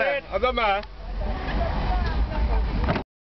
السلام